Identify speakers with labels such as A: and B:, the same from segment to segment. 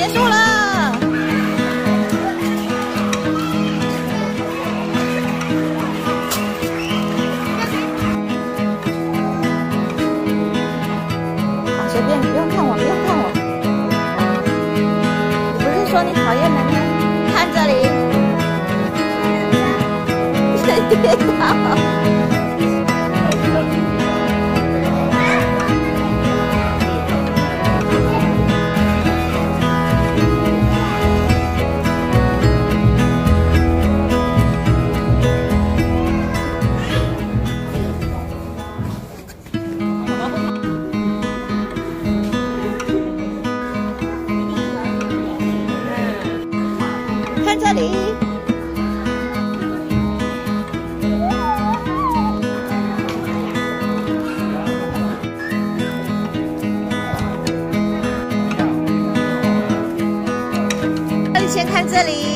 A: 别动了。好随便不用看我不用看我。你不是说你讨厌奶奶看这里。你随便这里，那你先看这里。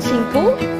A: 请不！